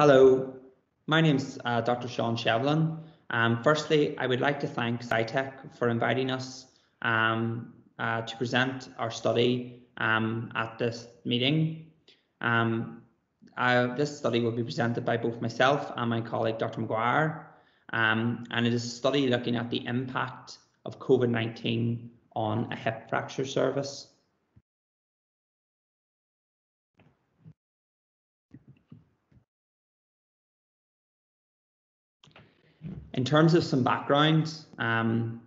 Hello, my name is uh, Dr. Sean Shevlin. Um, firstly, I would like to thank SciTech for inviting us um, uh, to present our study um, at this meeting. Um, uh, this study will be presented by both myself and my colleague Dr. Maguire, um, and it is a study looking at the impact of COVID-19 on a hip fracture service. In terms of some background, um,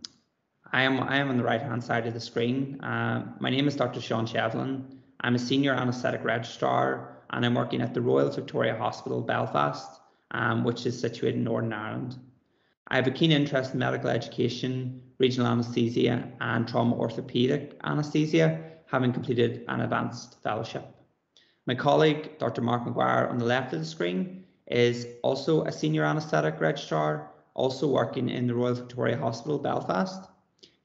I am I am on the right hand side of the screen. Uh, my name is Dr. Sean Shevlin. I'm a senior anaesthetic registrar and I'm working at the Royal Victoria Hospital Belfast, um, which is situated in Northern Ireland. I have a keen interest in medical education, regional anaesthesia and trauma orthopaedic anaesthesia, having completed an advanced fellowship. My colleague, Dr. Mark Maguire, on the left of the screen, is also a senior anaesthetic registrar also working in the Royal Victoria Hospital, Belfast.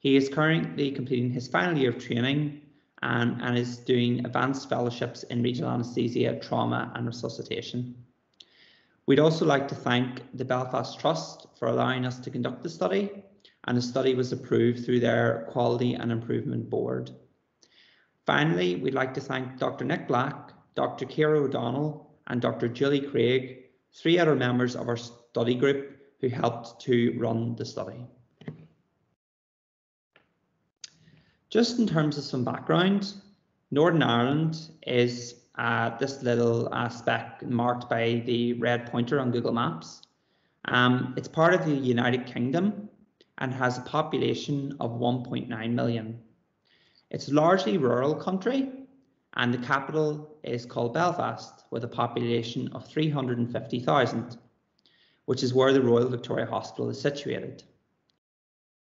He is currently completing his final year of training and, and is doing advanced fellowships in regional anaesthesia, trauma and resuscitation. We'd also like to thank the Belfast Trust for allowing us to conduct the study and the study was approved through their Quality and Improvement Board. Finally, we'd like to thank Dr. Nick Black, Dr. Kira O'Donnell and Dr. Julie Craig, three other members of our study group who helped to run the study. Just in terms of some background, Northern Ireland is uh, this little aspect marked by the red pointer on Google Maps. Um, it's part of the United Kingdom and has a population of 1.9 million. It's largely rural country and the capital is called Belfast with a population of 350,000 which is where the Royal Victoria Hospital is situated.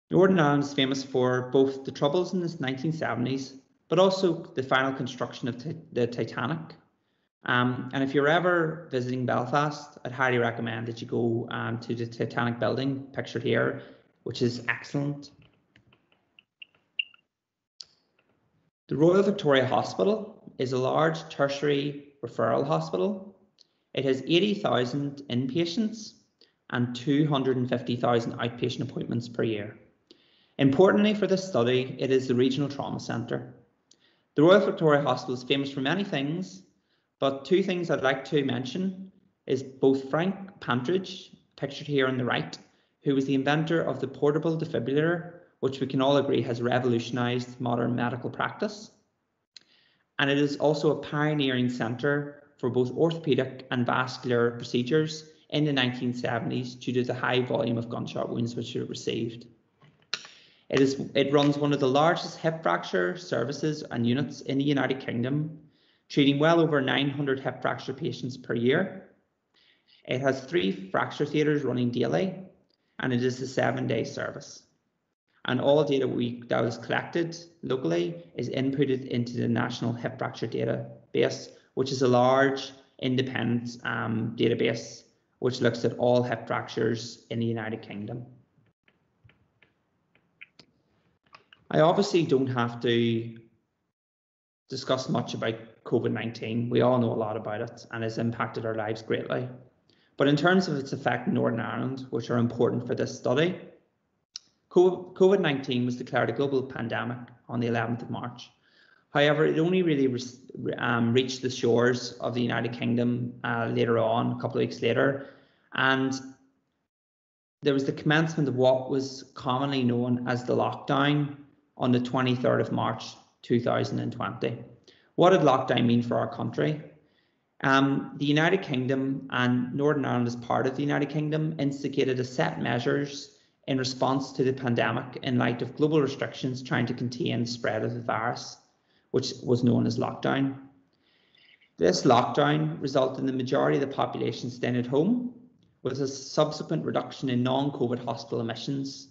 Northern Ireland is famous for both the troubles in the 1970s, but also the final construction of the Titanic. Um, and if you're ever visiting Belfast, I'd highly recommend that you go um, to the Titanic building pictured here, which is excellent. The Royal Victoria Hospital is a large tertiary referral hospital. It has 80,000 inpatients and 250,000 outpatient appointments per year. Importantly for this study, it is the regional trauma centre. The Royal Victoria Hospital is famous for many things, but two things I'd like to mention is both Frank Pantridge, pictured here on the right, who was the inventor of the portable defibrillator, which we can all agree has revolutionised modern medical practice. And it is also a pioneering centre for both orthopaedic and vascular procedures in the 1970s due to the high volume of gunshot wounds which it received. It, is, it runs one of the largest hip fracture services and units in the United Kingdom, treating well over 900 hip fracture patients per year. It has three fracture theatres running daily, and it is a seven day service. And all data we, that was collected locally is inputted into the National Hip Fracture Database, which is a large independent um, database which looks at all hip fractures in the United Kingdom. I obviously don't have to discuss much about COVID-19. We all know a lot about it and it's impacted our lives greatly. But in terms of its effect in Northern Ireland, which are important for this study, COVID-19 was declared a global pandemic on the 11th of March. However, it only really re um, reached the shores of the United Kingdom uh, later on, a couple of weeks later, and there was the commencement of what was commonly known as the lockdown on the 23rd of March 2020. What did lockdown mean for our country? Um, the United Kingdom and Northern Ireland, as part of the United Kingdom, instigated a set measures in response to the pandemic in light of global restrictions trying to contain the spread of the virus, which was known as lockdown. This lockdown resulted in the majority of the population staying at home with a subsequent reduction in non-COVID hospital admissions.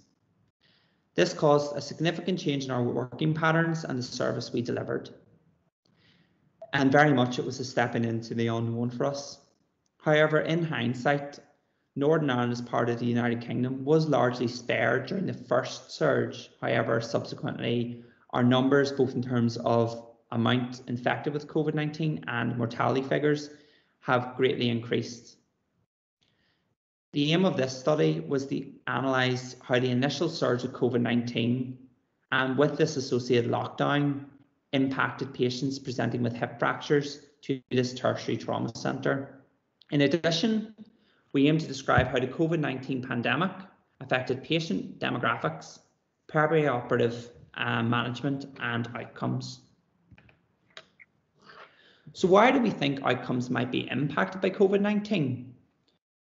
This caused a significant change in our working patterns and the service we delivered. And very much it was a stepping into the unknown for us. However, in hindsight, Northern Ireland as part of the United Kingdom was largely spared during the first surge. However, subsequently, our numbers, both in terms of amount infected with COVID-19 and mortality figures, have greatly increased The aim of this study was to analyse how the initial surge of COVID 19 and with this associated lockdown impacted patients presenting with hip fractures to this tertiary trauma centre. In addition, we aim to describe how the COVID 19 pandemic affected patient demographics, perioperative uh, management, and outcomes. So, why do we think outcomes might be impacted by COVID 19?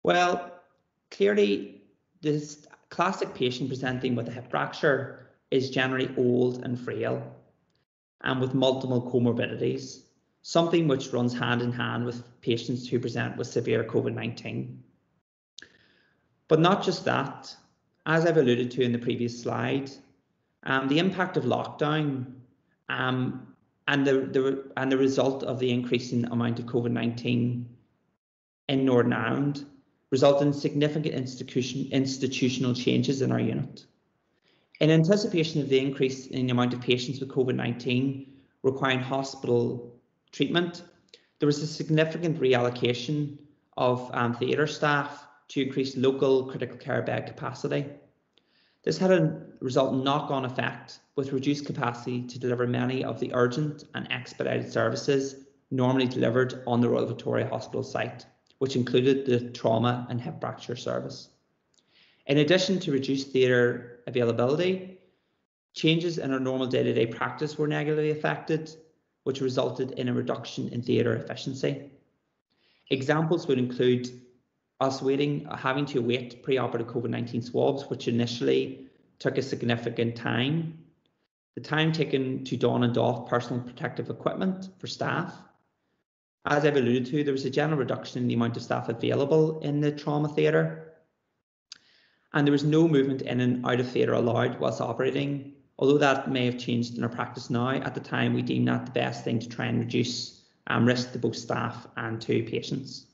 Well, clearly, this classic patient presenting with a hip fracture is generally old and frail and with multiple comorbidities, something which runs hand in hand with patients who present with severe COVID 19. But not just that, as I've alluded to in the previous slide, um, the impact of lockdown um, and the, the and the result of the increasing amount of COVID nineteen in Northern Ireland resulted in significant institution, institutional changes in our unit. In anticipation of the increase in the amount of patients with COVID 19 requiring hospital treatment, there was a significant reallocation of um, theatre staff to increase local critical care bed capacity. This had a result knock on effect with reduced capacity to deliver many of the urgent and expedited services normally delivered on the Royal Victoria Hospital site, which included the trauma and hip fracture service. In addition to reduced theatre availability, changes in our normal day to day practice were negatively affected, which resulted in a reduction in theatre efficiency. Examples would include us waiting, having to wait pre-operative COVID-19 swabs, which initially took a significant time. The time taken to don and doff personal protective equipment for staff. As I've alluded to, there was a general reduction in the amount of staff available in the trauma theatre. And there was no movement in and out of theatre allowed whilst operating. Although that may have changed in our practice now, at the time we deemed that the best thing to try and reduce um, risk to both staff and to patients.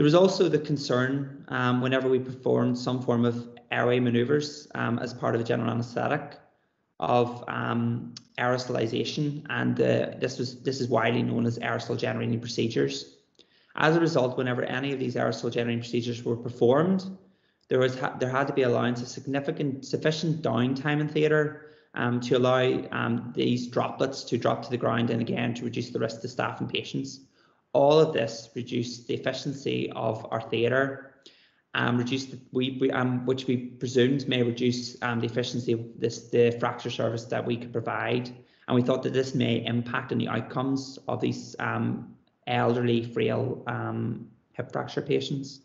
There was also the concern um, whenever we performed some form of airway manoeuvres um, as part of a general anaesthetic of um, aerosolization, and uh, this was this is widely known as aerosol generating procedures. As a result, whenever any of these aerosol generating procedures were performed, there was ha there had to be allowance of significant sufficient downtime in theatre um, to allow um, these droplets to drop to the ground and again to reduce the risk to staff and patients. All of this reduced the efficiency of our theatre, um, reduced the, we, we um, which we presumed may reduce um, the efficiency of this the fracture service that we could provide, and we thought that this may impact on the outcomes of these um, elderly, frail um, hip fracture patients.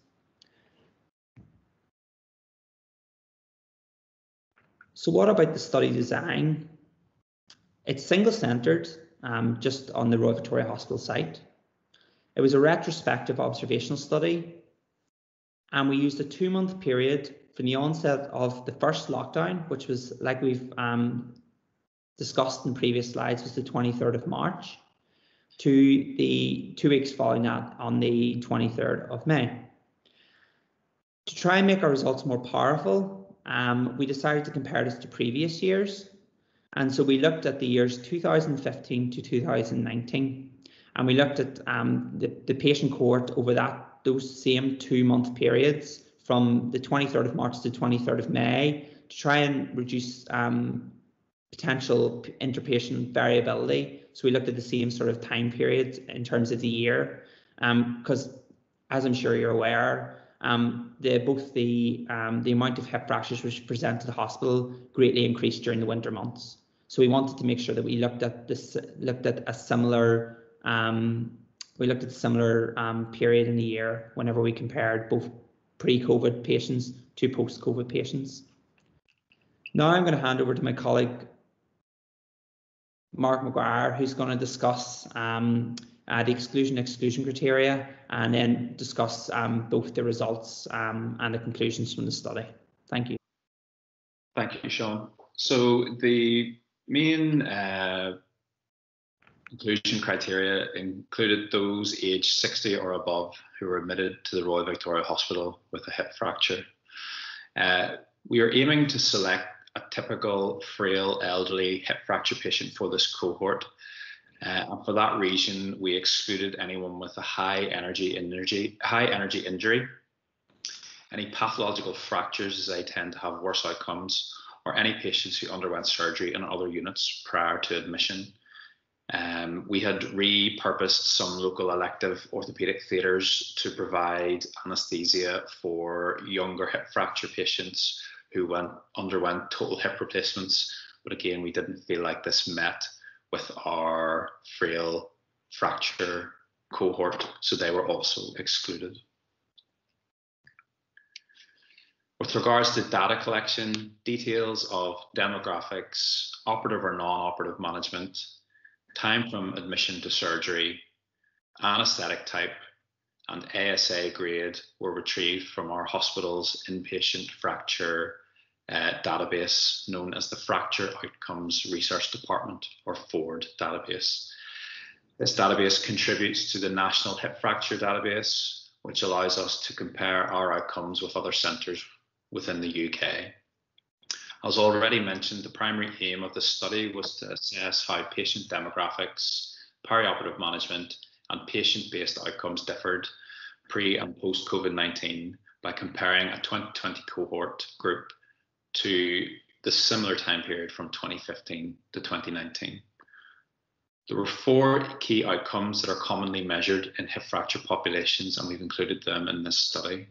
So what about the study design? It's single-centred, um, just on the Royal Victoria Hospital site. It was a retrospective observational study, and we used a two month period from the onset of the first lockdown, which was like we've um, discussed in previous slides, was the 23rd of March, to the two weeks following that on the 23rd of May. To try and make our results more powerful, um, we decided to compare this to previous years. And so we looked at the years 2015 to 2019 and we looked at um, the, the patient cohort over that those same two month periods from the 23rd of March to 23rd of May to try and reduce um, potential interpatient variability. So we looked at the same sort of time periods in terms of the year, because um, as I'm sure you're aware, um, the, both the um, the amount of hip fractures which present to the hospital greatly increased during the winter months. So we wanted to make sure that we looked at this looked at a similar um, we looked at a similar um, period in the year whenever we compared both pre-COVID patients to post-COVID patients. Now I'm going to hand over to my colleague Mark Maguire, who's going to discuss um, uh, the exclusion exclusion criteria and then discuss um, both the results um, and the conclusions from the study. Thank you. Thank you, Sean. So the main uh, inclusion criteria included those aged 60 or above who were admitted to the Royal Victoria Hospital with a hip fracture. Uh, we are aiming to select a typical frail elderly hip fracture patient for this cohort. Uh, and for that reason, we excluded anyone with a high energy energy high energy injury any pathological fractures, as they tend to have worse outcomes, or any patients who underwent surgery in other units prior to admission. Um, we had repurposed some local elective orthopedic theatres to provide anaesthesia for younger hip fracture patients who went underwent total hip replacements. But again, we didn't feel like this met with our frail fracture cohort, so they were also excluded. With regards to data collection, details of demographics, operative or non-operative management, time from admission to surgery, anaesthetic type, and ASA grade were retrieved from our hospital's inpatient fracture uh, database known as the Fracture Outcomes Research Department or FORD database. This database contributes to the National Hip Fracture Database, which allows us to compare our outcomes with other centres within the UK. As already mentioned, the primary aim of the study was to assess how patient demographics, perioperative management, and patient-based outcomes differed pre and post COVID-19 by comparing a 2020 cohort group to the similar time period from 2015 to 2019. There were four key outcomes that are commonly measured in hip fracture populations, and we've included them in this study.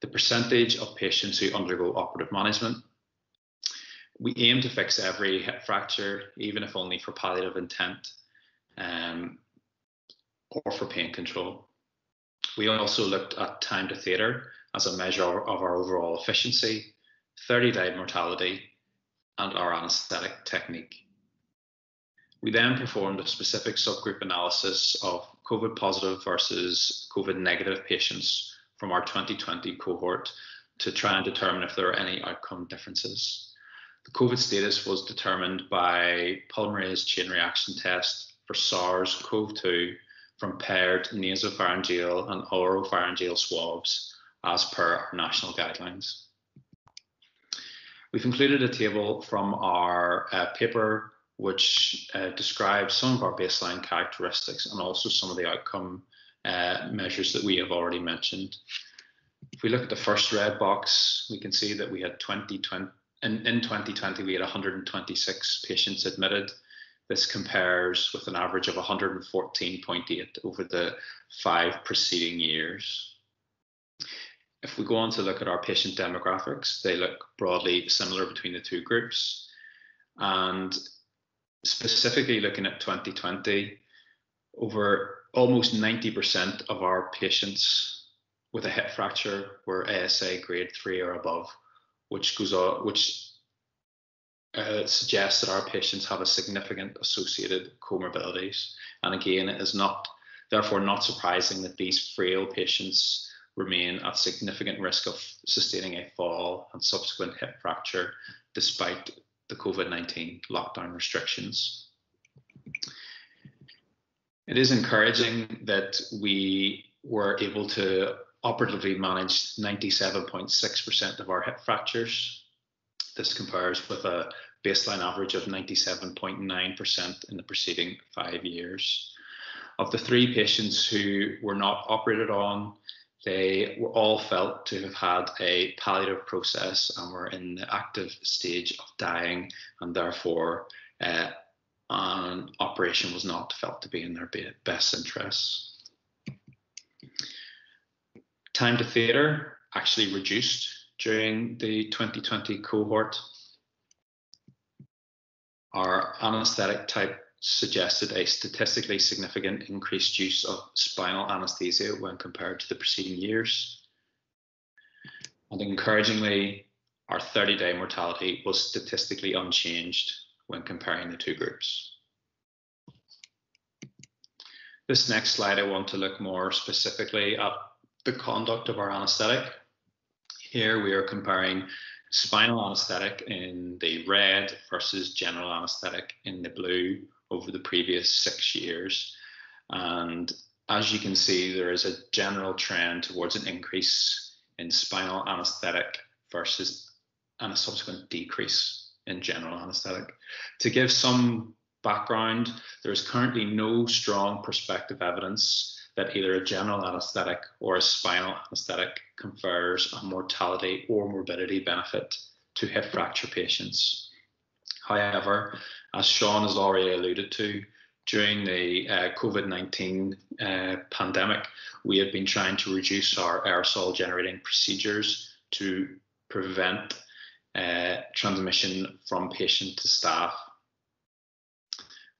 The percentage of patients who undergo operative management, we aim to fix every hip fracture, even if only for palliative intent um, or for pain control. We also looked at time to theatre as a measure of our overall efficiency, 30 day mortality, and our anaesthetic technique. We then performed a specific subgroup analysis of COVID positive versus COVID negative patients from our 2020 cohort to try and determine if there are any outcome differences. The COVID status was determined by polymerase chain reaction test for SARS-CoV-2 from paired nasopharyngeal and oropharyngeal swabs as per our national guidelines. We've included a table from our uh, paper which uh, describes some of our baseline characteristics and also some of the outcome uh, measures that we have already mentioned. If we look at the first red box, we can see that we had 20, 20 in, in 2020, we had 126 patients admitted. This compares with an average of 114.8 over the five preceding years. If we go on to look at our patient demographics, they look broadly similar between the two groups. And specifically looking at 2020, over almost 90% of our patients with a hip fracture were ASA grade three or above which goes on, which uh, suggests that our patients have a significant associated comorbidities. And again, it is not therefore not surprising that these frail patients remain at significant risk of sustaining a fall and subsequent hip fracture despite the COVID-19 lockdown restrictions. It is encouraging that we were able to operatively managed 97.6% of our hip fractures. This compares with a baseline average of 97.9% in the preceding five years. Of the three patients who were not operated on, they were all felt to have had a palliative process and were in the active stage of dying, and therefore uh, an operation was not felt to be in their best interests. Time to theatre actually reduced during the 2020 cohort. Our anaesthetic type suggested a statistically significant increased use of spinal anaesthesia when compared to the preceding years. And encouragingly, our 30 day mortality was statistically unchanged when comparing the two groups. This next slide, I want to look more specifically at the conduct of our anesthetic. Here we are comparing spinal anesthetic in the red versus general anesthetic in the blue over the previous six years. And as you can see, there is a general trend towards an increase in spinal anesthetic versus and a subsequent decrease in general anesthetic. To give some background, there is currently no strong prospective evidence that either a general anaesthetic or a spinal anaesthetic confers a mortality or morbidity benefit to hip fracture patients. However, as Sean has already alluded to, during the uh, COVID 19 uh, pandemic, we have been trying to reduce our aerosol generating procedures to prevent uh, transmission from patient to staff.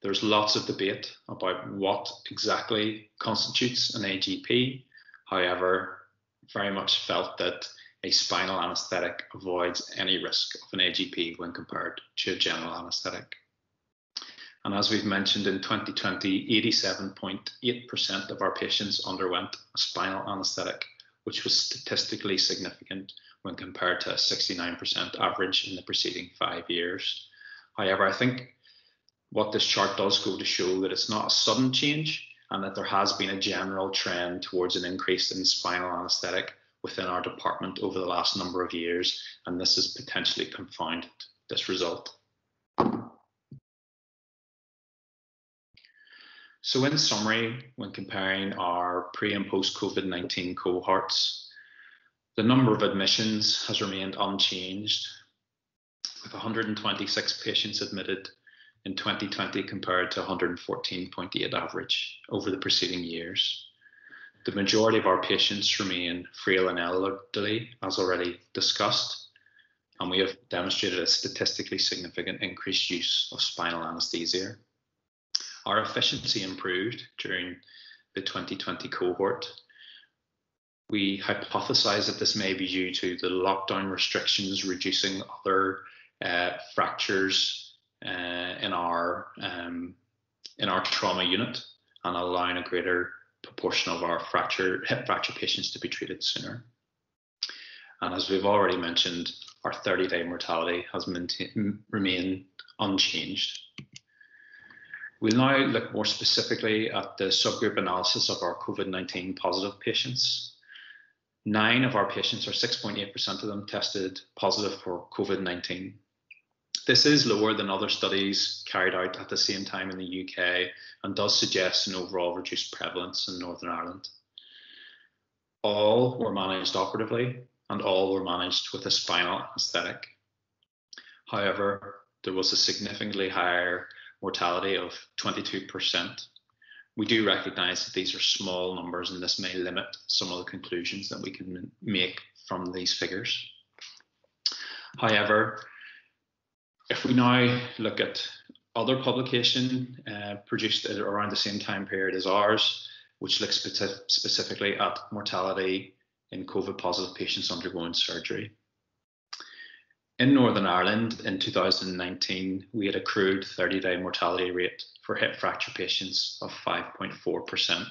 There's lots of debate about what exactly constitutes an AGP. However, very much felt that a spinal anaesthetic avoids any risk of an AGP when compared to a general anaesthetic. And as we've mentioned in 2020, 87.8% of our patients underwent a spinal anaesthetic, which was statistically significant when compared to a 69% average in the preceding five years. However, I think what this chart does go to show that it's not a sudden change and that there has been a general trend towards an increase in spinal anaesthetic within our department over the last number of years, and this has potentially confounded this result. So in summary, when comparing our pre and post COVID-19 cohorts, the number of admissions has remained unchanged, with 126 patients admitted in 2020 compared to 114.8 average over the preceding years. The majority of our patients remain frail and elderly, as already discussed, and we have demonstrated a statistically significant increased use of spinal anaesthesia. Our efficiency improved during the 2020 cohort. We hypothesize that this may be due to the lockdown restrictions reducing other uh, fractures uh, in our um, in our trauma unit and allowing a greater proportion of our fracture hip fracture patients to be treated sooner. And as we've already mentioned, our 30-day mortality has remained unchanged. We'll now look more specifically at the subgroup analysis of our COVID-19 positive patients. Nine of our patients, or 6.8% of them, tested positive for COVID-19. This is lower than other studies carried out at the same time in the UK and does suggest an overall reduced prevalence in Northern Ireland. All were managed operatively and all were managed with a spinal anaesthetic. However, there was a significantly higher mortality of 22%. We do recognise that these are small numbers and this may limit some of the conclusions that we can make from these figures. However, if we now look at other publication uh, produced around the same time period as ours, which looks specific specifically at mortality in COVID positive patients undergoing surgery. In Northern Ireland in 2019, we had a crude 30 day mortality rate for hip fracture patients of 5.4%.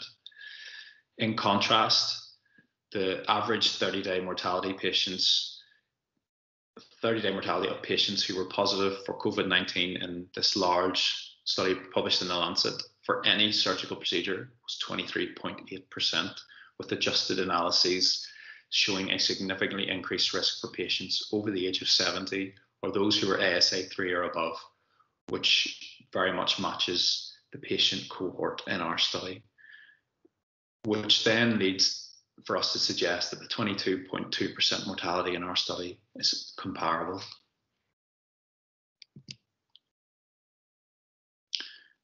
In contrast, the average 30 day mortality patients 30 day mortality of patients who were positive for COVID 19 in this large study published in The Lancet for any surgical procedure was 23.8%, with adjusted analyses showing a significantly increased risk for patients over the age of 70 or those who were ASA 3 or above, which very much matches the patient cohort in our study, which then leads for us to suggest that the 22.2% mortality in our study is comparable.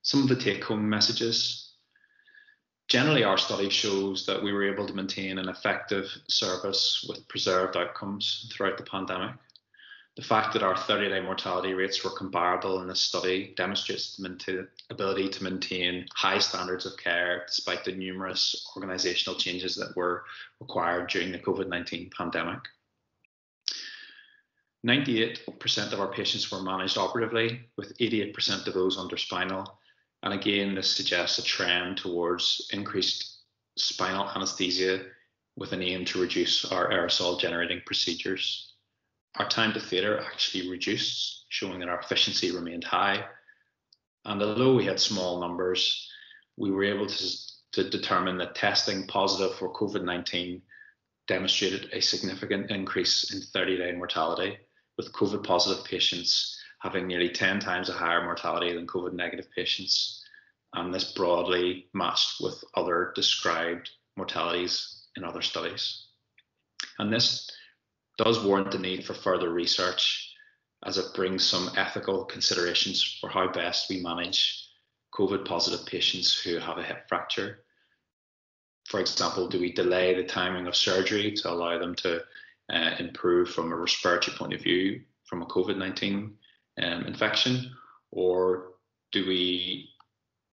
Some of the take home messages Generally, our study shows that we were able to maintain an effective service with preserved outcomes throughout the pandemic. The fact that our 30 day mortality rates were comparable in this study demonstrates the ability to maintain high standards of care despite the numerous organisational changes that were required during the COVID 19 pandemic. 98% of our patients were managed operatively, with 88% of those under spinal and again, this suggests a trend towards increased spinal anesthesia with an aim to reduce our aerosol generating procedures. Our time to theatre actually reduced, showing that our efficiency remained high. And although we had small numbers, we were able to, to determine that testing positive for COVID 19 demonstrated a significant increase in 30 day mortality, with COVID positive patients having nearly 10 times a higher mortality than COVID negative patients. and this broadly matched with other described mortalities in other studies. And this does warrant the need for further research as it brings some ethical considerations for how best we manage COVID positive patients who have a hip fracture. For example, do we delay the timing of surgery to allow them to uh, improve from a respiratory point of view from a COVID 19 um, infection? Or do we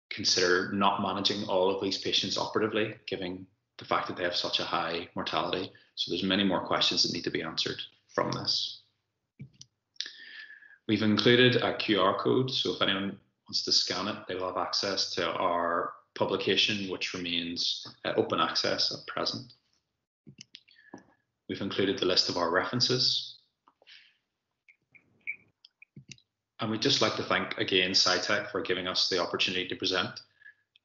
consider not managing all of these patients operatively, given the fact that they have such a high mortality? So there's many more questions that need to be answered from this. We've included a QR code, so if anyone wants to scan it, they will have access to our publication, which remains uh, open access at present. We've included the list of our references. And we'd just like to thank again SciTech for giving us the opportunity to present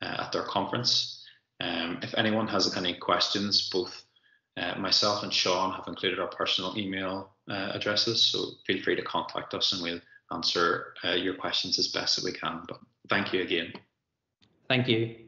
uh, at their conference. Um, if anyone has any questions, both uh, myself and Sean have included our personal email uh, addresses, so feel free to contact us and we'll answer uh, your questions as best as we can. But thank you again. Thank you.